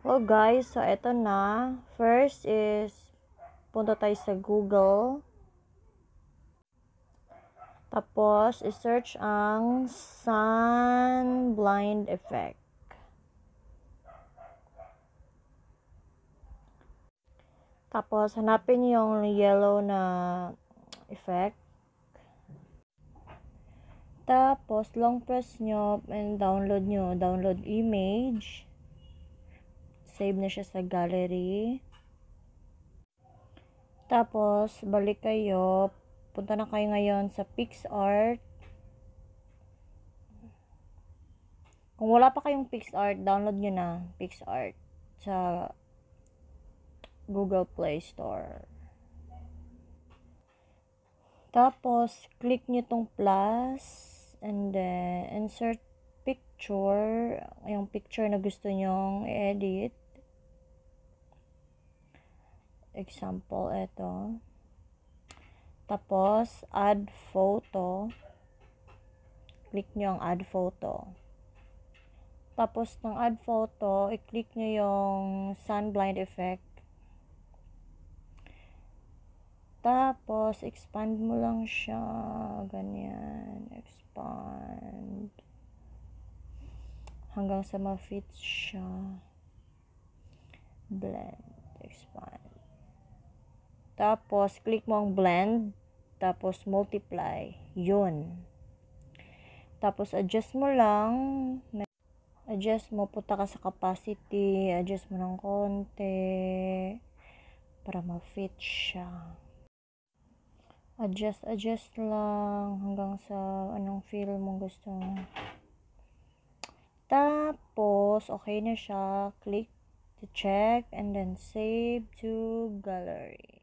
Hello guys, so eto na. First is, punta tayo sa Google. Tapos, i-search ang sun blind effect. Tapos, hanapin yung yellow na effect. Tapos, long press nyo and download nyo. Download image. Save na siya sa gallery. Tapos, balik kayo. Punta na kayo ngayon sa PixArt. Kung wala pa kayong PixArt, download nyo na PixArt sa Google Play Store. Tapos, click nyo tong plus and then insert picture, yung picture na gusto nyong i-edit. Example, ito. Tapos, add photo. Click nyo ang add photo. Tapos, ng add photo, i-click nyo yung sun blind effect. Tapos, expand mo lang siya. Ganyan. Expand. Hanggang sa ma-fit siya. Blend. Expand. Tapos, click mo ang blend. Tapos, multiply. Yun. Tapos, adjust mo lang. Adjust mo. Punta ka sa capacity. Adjust mo ng konti. Para ma-fit siya adjust adjust lang hanggang sa anong feel mong gusto tapos okay na siya click to check and then save to gallery